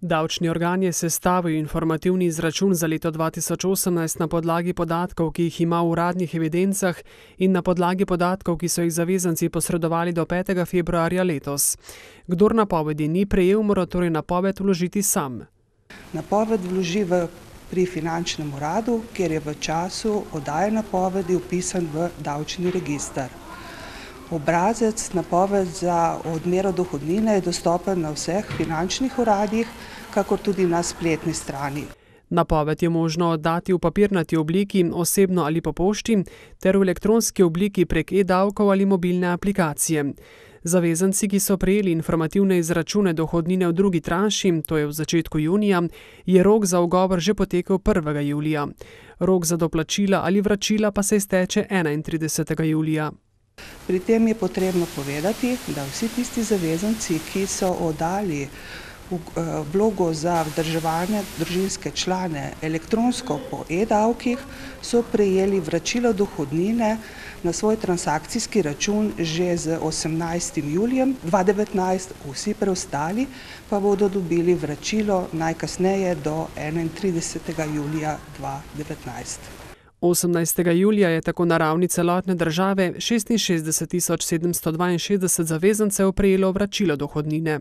Davčni organ je sestavil informativni izračun za leto 2018 na podlagi podatkov, ki jih ima v uradnih evidencah in na podlagi podatkov, ki so jih zavezanci posredovali do 5. februarja letos. Kdor napovedi ni prejel, mora torej napoved vložiti sam. Napoved vloži v, pri finančnem uradu, kjer je v času oddaje napovedi upisan v davčni registr. Obrazec napoved za odmero dohodnine je dostopen na vseh finančnih uradih, kakor tudi na spletni strani. Napoved je možno oddati v papirnati obliki, osebno ali po pošti, ter v elektronski obliki prek e-davkov ali mobilne aplikacije. Zavezanci, ki so prejeli informativne izračune dohodnine v drugi tranši, to je v začetku junija, je rok za ugovor že potekel 1. julija. Rok za doplačila ali vračila pa se izteče 31. julija. Pri tem je potrebno povedati, da vsi tisti zavezanci, ki so oddali vlogo za vzdrževane družinske člane elektronsko po e-davkih, so prejeli vračilo dohodnine na svoj transakcijski račun že z 18. julijem 2019, vsi preostali pa bodo dobili vračilo najkasneje do 31. julija 2019. 18. julija je tako na ravni celotne države šestinšestdeset tisoč sedemsto dvainšestdeset zavezancev prejelo vračilo dohodnine.